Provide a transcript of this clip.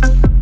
Bye.